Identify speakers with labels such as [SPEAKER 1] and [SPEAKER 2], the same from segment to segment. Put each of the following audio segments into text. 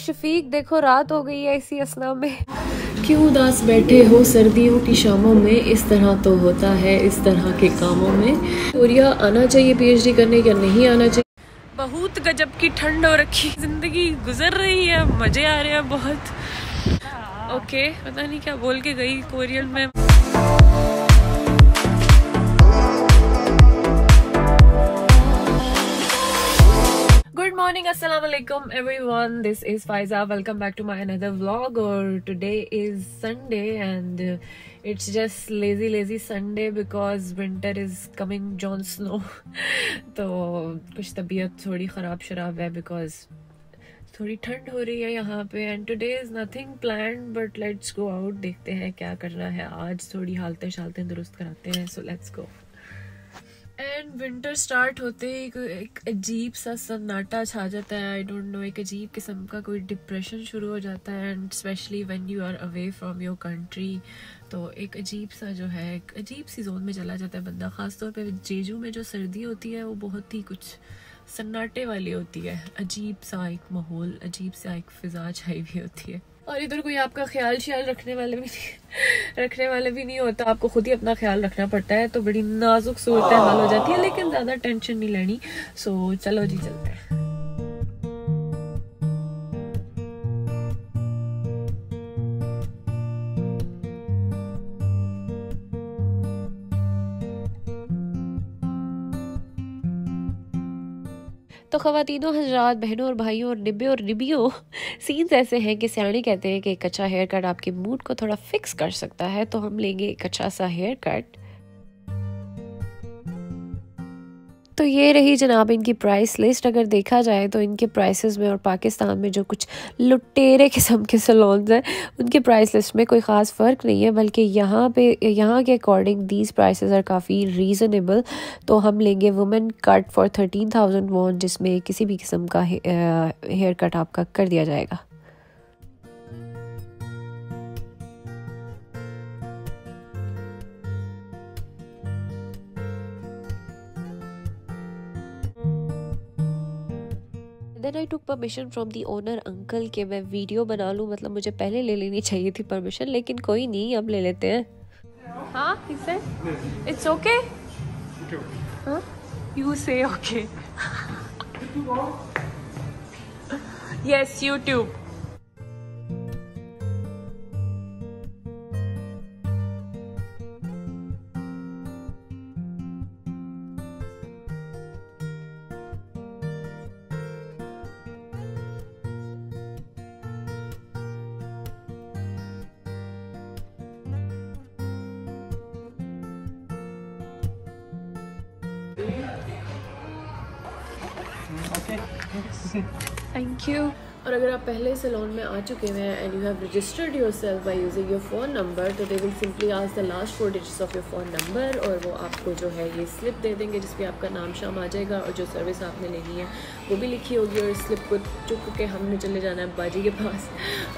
[SPEAKER 1] शफीक देखो रात हो गई है इसी असना में।
[SPEAKER 2] क्यों उदास बैठे हो? सर्दियों की शामों में इस तरह तो होता है इस तरह के कामों में। और यह आना चाहिए पीएचडी करने या नहीं आना चाहिए?
[SPEAKER 1] बहुत गजब की ठंड हो रखी ज़िंदगी गुजर रही है मज़े आ रहे हैं बहुत। ओके पता नहीं क्या बोल के गई कोरियन में। मॉर्निंग अस्सलाम वालेकुम everyone this is Faiza welcome back to my another vlog और today is Sunday and it's just lazy lazy Sunday because winter is coming Jon Snow तो कुछ तबीयत थोड़ी ख़राब शराब है बिकॉज़ थोड़ी ठंड हो रही है यहाँ पे and today is nothing plan but let's go out देखते हैं क्या करना है. आज थोड़ी हालतें शालतें दुरुस्त कराते हैं so let's go and winter start होते ही एक अजीब सा सन्नाटा छा जाता है। आई डोंट नो एक अजीब किस्म का कोई डिप्रेशन शुरू हो जाता है। And specially when you are away from your country तो एक अजीब सा जो है, एक अजीब सी जोन में चला जाता है बंदा। ख़ासतौर पे जेजू में जो सर्दी होती है, वो बहुत ही कुछ सन्नाटे वाली होती है। अजीब सा एक माहौल, अजीब सा एक फिजा छाई हुई होती है। और इधर कोई आपका ख्याल श्याल रखने वाले भी नहीं, रखने वाले भी नहीं होता। आपको खुद ही अपना ख्याल रखना पड़ता है तो बड़ी नाजुक सूरत हाल हो जाती है, लेकिन ज़्यादा टेंशन नहीं लेनी। सो चलो जी, चलते हैं। तो ख़वातीनों, हजरात बहनों और भाइयों और निब्बे और निबियों सीन्स ऐसे हैं कि सियाणी कहते हैं कि एक अच्छा हेयर कट आपके मूड को थोड़ा फिक्स कर सकता है तो हम लेंगे एक अच्छा सा हेयर कट तो ये रही जनाब इनकी प्राइस लिस्ट अगर देखा जाए तो इनके प्राइसेस में और पाकिस्तान में जो कुछ लुटेरे किस्म के सलोन्स हैं, उनके प्राइस लिस्ट में कोई ख़ास फ़र्क नहीं है, बल्कि यहाँ पे, यहाँ के अकॉर्डिंग दीज प्राइसेस आर काफ़ी रीज़नेबल तो हम लेंगे women cut for thirteen thousand won जिसमें किसी भी किस्म का हेयर कट आपका कर दिया जाएगा। Then I took permission from the owner uncle के मैं वीडियो बना लूँ। मतलब मुझे पहले ले लेनी चाहिए थी परमिशन लेकिन कोई नहीं, अब ले लेते हैं। हाँ it's okay you say okay yes YouTube thank you और अगर आप पहले सलोन में आ चुके हैं and you have registered yourself by using your phone number तो they will simply ask the last four digits of your phone number और वो आपको जो है ये स्लिप दे देंगे जिसमें आपका नाम शाम आ जाएगा और जो सर्विस आपने लेनी है, वो भी लिखी होगी और स्लिप को चुप के हमने चले जाना है बाजी के पास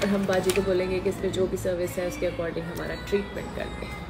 [SPEAKER 1] और हम बाजी को बोलेंगे कि इस पर जो भी सर्विस है, उसके अकॉर्डिंग हमारा ट्रीटमेंट कर दें।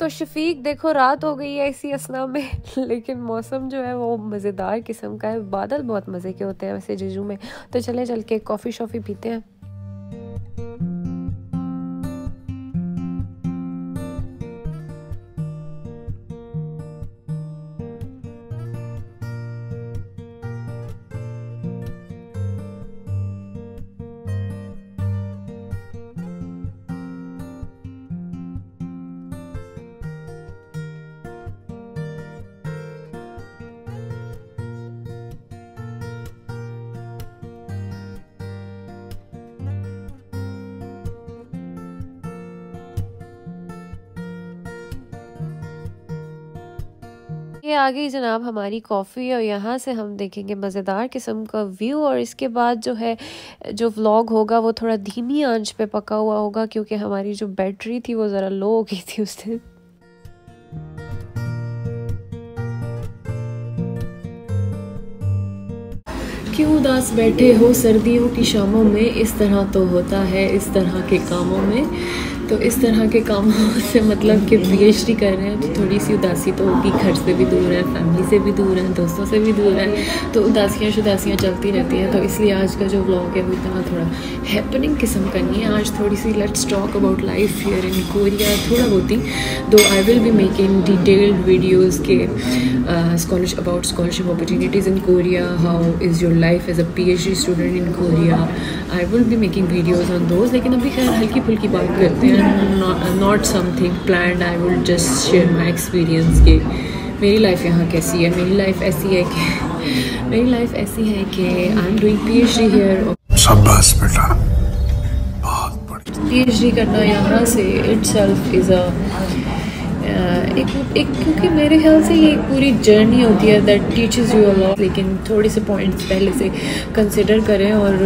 [SPEAKER 1] तो शफीक, देखो, रात हो गई है इसी असना में, लेकिन मौसम जो है वो मज़ेदार किस्म का है। बादल बहुत मज़े के होते हैं वैसे जजू में। तो चले, चल के कॉफ़ी शॉफ़ी पीते हैं। ये आ गई जनाब हमारी कॉफ़ी और यहाँ से हम देखेंगे मज़ेदार किस्म का व्यू और इसके बाद जो है, जो व्लॉग होगा वो थोड़ा धीमी आँच पे पका हुआ होगा क्योंकि हमारी जो बैटरी थी वो ज़रा लो हो गई थी उस दिन। क्यों उदास बैठे हो सर्दियों की शामों में? इस तरह तो होता है, इस तरह के कामों में। तो इस तरह के कामों से मतलब कि पीएचडी कर रहे हैं तो थोड़ी सी उदासी तो होगी। घर से भी दूर है फैमिली से भी दूर है, दोस्तों से भी दूर है। तो उदासियाँ शुदासियाँ चलती रहती हैं। तो इसलिए आज का जो ब्लॉग है, वो इतना थोड़ा हैपनिंग किस्म का नहीं है। आज थोड़ी सी let's talk about life here in Korea थोड़ा बहुत ही। Though I will be making detailed videos के scholar about scholarship opportunities in Korea how is your life as a P H D student in Korea I will be making videos on those लेकिन अभी खैर हल्की फुल्की बात करते हैं। Not something plan I would just share my experience के मेरी लाइफ यहाँ कैसी है? मेरी लाइफ ऐसी है कि मेरी लाइफ ऐसी है कि I am doing P H D here शाबाश बेटा। पी एच डी करना यहाँ से इट सेल्फ इज़ अ एक एक, क्योंकि मेरे ख्याल से ये पूरी जर्नी होती है दैट टीचर्स यू अलॉट लेकिन थोड़े से पॉइंट्स पहले से कंसिडर करें और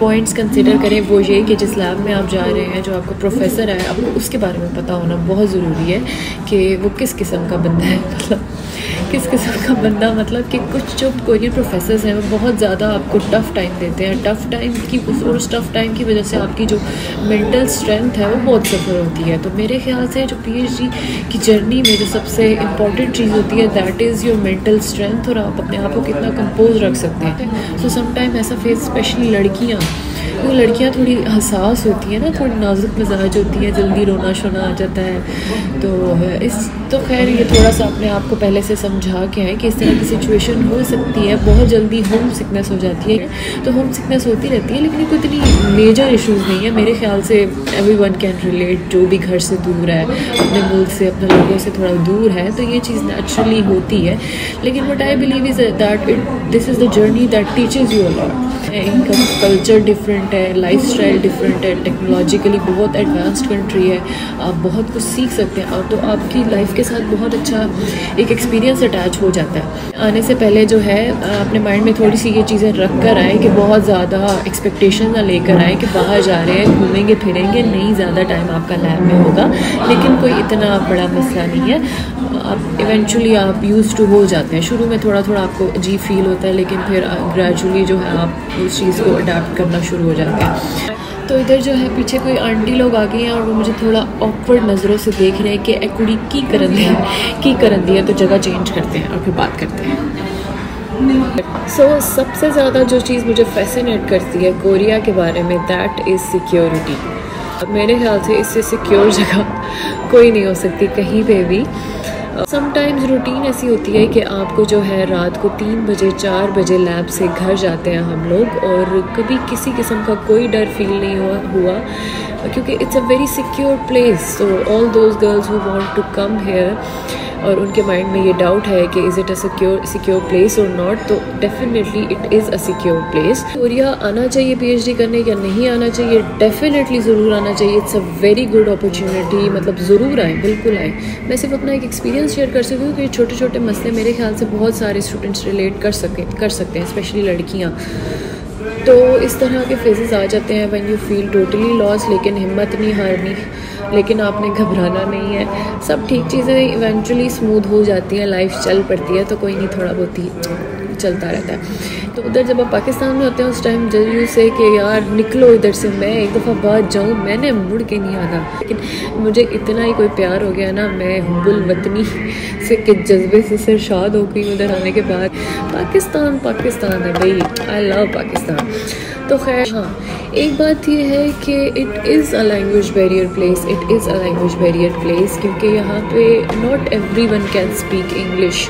[SPEAKER 1] पॉइंट्स कंसिडर करें वो ये कि जिस लैब में आप जा रहे हैं, जो आपका प्रोफेसर है, आपको उसके बारे में पता होना बहुत ज़रूरी है कि वो किस किस्म का बंदा है मतलब किस किस्म का बंदा मतलब कि कुछ जो कोरियन प्रोफेसर हैं, वो बहुत ज़्यादा आपको टफ़ टाइम देते हैं। टफ़ टाइम की, उस और उस टफ़ टाइम की वजह से आपकी जो मेंटल स्ट्रेंथ है, वो बहुत सफ़र होती है। तो मेरे ख्याल से जो पीएचडी की जर्नी में जो सबसे इंपॉर्टेंट चीज़ होती है that is your mental strength और आप अपने आप को कितना कंपोज रख सकते हैं। सो समटाइम ऐसा फेस स्पेशली लड़कियाँ वो लड़कियाँ थोड़ी हसास होती हैं ना, थोड़ी नाजुक मिजाज होती है, जल्दी रोना शोना आ जाता है। तो इस तो खैर ये थोड़ा सा अपने आप को पहले से समझा के आए कि इस तरह की सिचुएशन हो सकती है, बहुत जल्दी होम सिकनेस हो जाती है। तो होम सिकनेस होती रहती है, लेकिन कोई इतनी मेजर इशूज़ नहीं है। मेरे ख्याल से एवरी वन कैन रिलेट जो भी घर से दूर है, अपने मुल्क से, अपने लोगों से थोड़ा दूर है तो ये चीज़ नेचुरली होती है। लेकिन what I believe is that it this is the journey that teachers you a lot इनका कल्चर डिफरेंट है लाइफ स्टाइल डिफरेंट है टेक्नोलॉजिकली बहुत एडवांस्ड कंट्री है, आप बहुत कुछ सीख सकते हैं और तो आपकी लाइफ के साथ बहुत अच्छा एक एक्सपीरियंस अटैच हो जाता है। आने से पहले जो है अपने माइंड में थोड़ी सी ये चीज़ें रख कर आए कि बहुत ज़्यादा एक्सपेक्टेशन ना लेकर आए कि बाहर जा रहे हैं, घूमेंगे, फिरेंगे, नहीं ज़्यादा टाइम आपका लैब में होगा, लेकिन कोई इतना बड़ा मसला नहीं है। आप इवेंचुअली आप यूज़ टू हो जाते हैं। शुरू में थोड़ा थोड़ा आपको अजीब फील होता है, लेकिन फिर ग्रेजुअली जो है आप उस चीज़ को अडाप्ट करना शुरू हो जाते हैं तो इधर जो है पीछे कोई आंटी लोग आ गई हैं और वो मुझे थोड़ा ऑकवर्ड नज़रों से देख रहे हैं कि कुड़ी की करन दी की करन दी है तो जगह चेंज करते हैं और फिर बात करते हैं। सो so, सबसे ज़्यादा जो चीज़ मुझे फैसिनेट करती है कोरिया के बारे में दैट इज़ सिक्योरिटी मेरे ख्याल से इससे सिक्योर जगह कोई नहीं हो सकती कहीं पे भी। समटाइम्स रूटीन ऐसी होती है कि आपको जो है रात को तीन बजे, चार बजे लैब से घर जाते हैं हम लोग और कभी किसी किस्म का कोई डर फील नहीं हुआ हुआ, क्योंकि it's a very secure place so all those girls who want to come here और उनके माइंड में ये डाउट है कि is it a secure secure place और नॉट तो definitely it is a secure place और यह आना चाहिए पीएचडी करने या नहीं आना चाहिए डेफिनेटली ज़रूर आना चाहिए। It's a very good opportunity मतलब ज़रूर आए, बिल्कुल आए। मैं सिर्फ़ अपना एक एक्सपीरियंस शेयर कर सकती हूँ कि छोटे छोटे मसले मेरे ख्याल से बहुत सारे स्टूडेंट्स रिलेट कर सके, कर सकते हैं स्पेशली लड़कियाँ। तो इस तरह के फेजेस आ जाते हैं when you feel totally lost लेकिन हिम्मत नहीं हारनी। लेकिन आपने घबराना नहीं है। सब ठीक चीज़ें इवेंचुअली स्मूथ हो जाती हैं लाइफ चल पड़ती है तो कोई नहीं, थोड़ा बहुत ही चलता रहता है। तो उधर जब आप पाकिस्तान में होते हैं, उस टाइम ज़रूर से कि यार निकलो इधर से, मैं एक दफ़ा बाद जाऊँ, मैंने मुड़ के नहीं आना। लेकिन मुझे इतना ही कोई प्यार हो गया ना, मैं हब्बुल वतनी से के जज्बे से सरशाद हो गई उधर आने के बाद। पाकिस्तान पाकिस्तान है भाई आई लव पाकिस्तान। तो खैर हाँ। एक बात ये है कि it is a language barrier place it is a language barrier place क्योंकि यहाँ पे not every one can speak English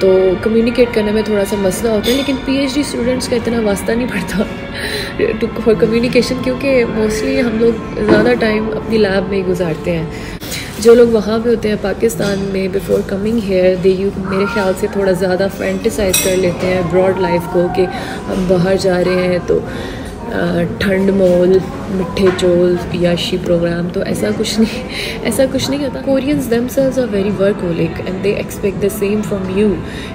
[SPEAKER 1] तो कम्युनिकेट करने में थोड़ा सा मसला होता है, लेकिन पीएचडी स्टूडेंट्स का इतना वास्ता नहीं पड़ता फॉर कम्युनिकेशन क्योंकि मोस्टली हम लोग ज़्यादा टाइम अपनी लैब में ही गुजारते हैं। जो लोग वहाँ पे होते हैं, पाकिस्तान में before coming here they you मेरे ख्याल से थोड़ा ज़्यादा फेंटिसाइज कर लेते हैं ब्रॉड लाइफ को कि हम बाहर जा रहे हैं तो
[SPEAKER 3] ठंड मोल मिठे चोल याशी प्रोग्राम तो ऐसा कुछ नहीं ऐसा कुछ नहीं होता। Koreans damsels are very workaholic and they expect the same from you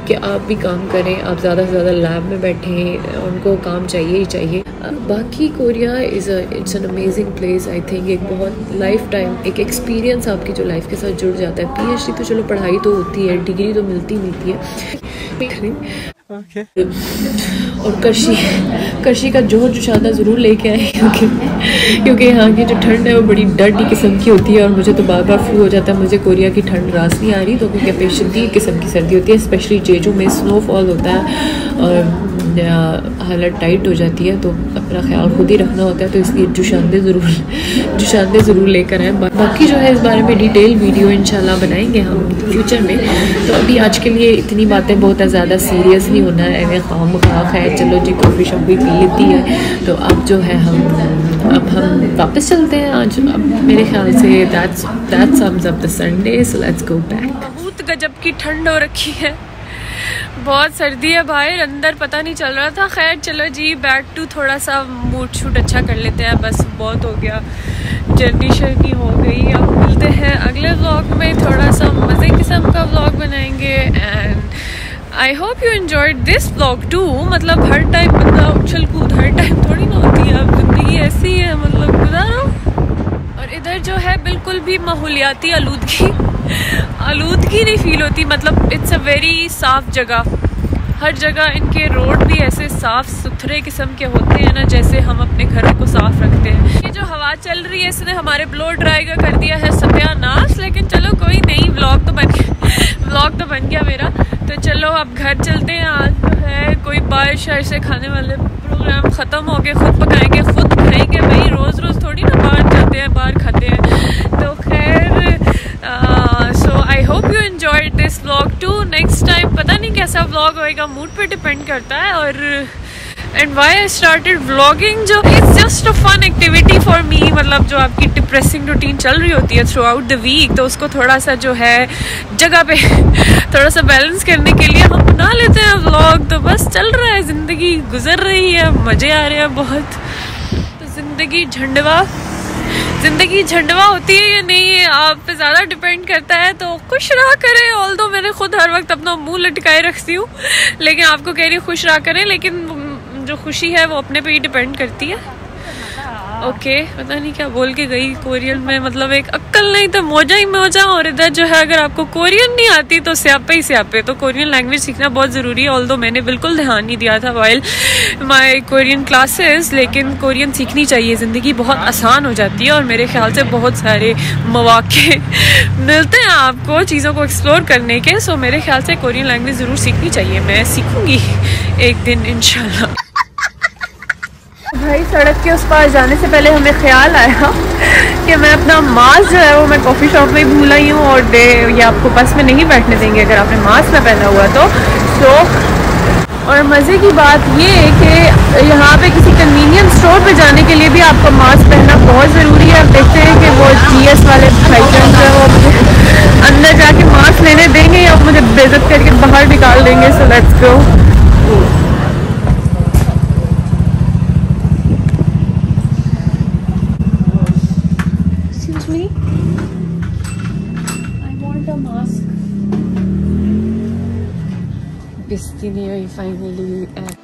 [SPEAKER 3] कि आप भी काम करें आप ज़्यादा से ज़्यादा लैब में बैठें उनको काम चाहिए ही चाहिए। बाकी Korea is it's an amazing place I think एक बहुत लाइफ टाइम एक एक्सपीरियंस आपकी जो लाइफ के साथ जुड़ जाता है। पीएचडी तो चलो पढ़ाई तो होती है डिग्री तो मिलती मिलती है। Okay. और कशी कशी का ज़ोर जुशादा ज़रूर लेके आए क्योंकि क्योंकि यहाँ की जो ठंड है वो बड़ी डर्टी किस्म की होती है और मुझे तो बार बार फ्लू हो जाता है। मुझे कोरिया की ठंड रास नहीं आ रही तो क्योंकि पेशेंटी किस्म की सर्दी होती है स्पेशली जेजू में स्नोफॉल होता है और हालत टाइट हो जाती है तो अपना ख्याल खुद ही रखना होता है तो इसलिए जुशानदे ज़रूर जुशानदे ज़रूर लेकर आएँ। बाकी जो है इस बारे में डिटेल वीडियो इंशाल्लाह बनाएँगे हम फ्यूचर में। तो अभी आज के लिए इतनी बातें बहुत ज़्यादा सीरियस नहीं होना है एवं खाम खाक है चलो जी कॉफ़ी शॉफ़ी पी लेती है। तो अब जो है हम, अब हम वापस चलते हैं आज। अब मेरे ख्याल से that's that's up the Sunday so let's go back
[SPEAKER 1] बहुत गजब की ठंड हो रखी है। बहुत सर्दी है बाहर अंदर पता नहीं चल रहा था। खैर, चलो जी बैक टू थोड़ा सा मूड शूट अच्छा कर लेते हैं। बस बहुत हो गया। जर्नी शर्नी हो गई। अब मिलते हैं अगले व्लॉग में। थोड़ा सा मज़े किस्म का व्लॉग बनाएँगे। And I hope you enjoy this vlog too मतलब हर टाइम बंदा उछल कूद, हर टाइम थोड़ी ना होती है। अब ज़िंदगी ऐसी है मतलब गुजारो और इधर जो है, बिल्कुल भी माहौलियाती आलूदगी। आलूदगी नहीं फील होती। मतलब इट्स अ वेरी साफ़ जगह। हर जगह इनके रोड भी ऐसे साफ़ सुथरे किस्म के होते हैं ना, जैसे हम अपने घर को साफ़ रखते हैं। ये जो हवा चल रही है, इसने हमारे ब्लो ड्राई का कर दिया है सत्यानाश, लेकिन चलो कोई नहीं ब्लॉग तो बन गया। तो बन गया मेरा। तो चलो अब घर चलते हैं। आज जो है कोई बारिश, ऐसे खाने वाले प्रोग्राम ख़त्म हो गए, खुद पकाएँगे खुद खाएँगे भाई रोज़ रोज़ थोड़ी ना बाहर जाते हैं बाहर खाते हैं तो खैर so I hope you enjoy this vlog to next time पता नहीं कैसा व्लॉग होएगा मूड पे डिपेंड करता है और and why I started vlogging जो it's just a fun activity for me मतलब जो आपकी डिप्रेसिंग रूटीन चल रही होती है थ्रू आउट द वीक तो उसको थोड़ा सा जो है, जगह पे थोड़ा सा बैलेंस करने के लिए हम बना लेते हैं व्लॉग तो बस चल रहा है, ज़िंदगी गुजर रही है, मज़े आ रहे हैं बहुत। तो ज़िंदगी झंडवा। ज़िंदगी झंडवा होती है या नहीं है, आप पे ज़्यादा डिपेंड करता है तो खुश रहा करें ऑल दो मैंने खुद हर वक्त अपना मुँह लटकाए रखती हूँ, लेकिन आपको कह रही खुश रहा करें, लेकिन जो खुशी है वो अपने पे ही डिपेंड करती है। ओके okay, पता नहीं क्या बोल के गई कोरियन में मतलब एक अक्ल नहीं तो मोजा ही मोजा और इधर जो है अगर आपको कोरियन नहीं आती तो स्यापे ही स्यापे तो कोरियन लैंग्वेज सीखना बहुत ज़रूरी है ऑल दो मैंने बिल्कुल ध्यान नहीं दिया था वाइल माई कोरियन क्लासेस लेकिन कोरियन सीखनी चाहिए ज़िंदगी बहुत आसान हो जाती है और मेरे ख्याल से बहुत सारे मौाक़े मिलते हैं आपको चीज़ों को एक्सप्लोर करने के सो मेरे ख्याल से कोरियन लैंग्वेज ज़रूर सीखनी चाहिए मैं सीखूँगी एक दिन इनशाला भाई, सड़क के उस पार जाने से पहले हमें ख्याल आया कि मैं अपना मास्क जो है वो मैं कॉफ़ी शॉप में भूल आई हूँ और दे ये आपको बस में नहीं बैठने देंगे अगर आपने मास्क ना पहना हुआ तो। सो और मज़े की बात ये है कि यहाँ पे किसी कन्वीनियंस स्टोर पे जाने के लिए भी आपको मास्क पहनना बहुत ज़रूरी है। आप देखते हैं कि वो जीएस वाले भाई जो है वो अंदर जाके मास्क लेने देंगे या मुझे बेजत करके बाहर निकाल देंगे so let's go Pistini finally uh,